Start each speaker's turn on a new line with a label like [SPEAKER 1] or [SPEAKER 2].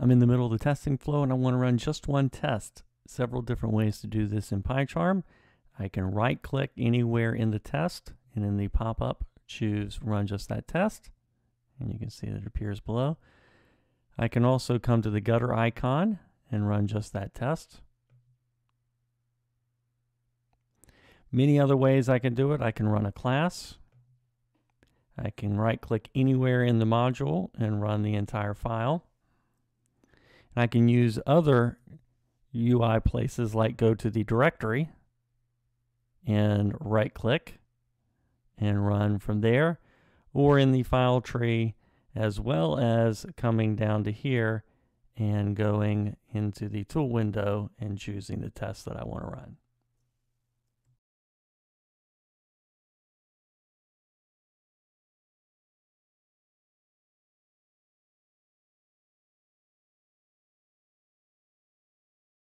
[SPEAKER 1] I'm in the middle of the testing flow and I want to run just one test. Several different ways to do this in PyCharm. I can right click anywhere in the test and in the pop-up choose run just that test and you can see that it appears below. I can also come to the gutter icon and run just that test. Many other ways I can do it. I can run a class. I can right click anywhere in the module and run the entire file. I can use other UI places like go to the directory and right click and run from there or in the file tree as well as coming down to here and going into the tool window and choosing the test that I want to run.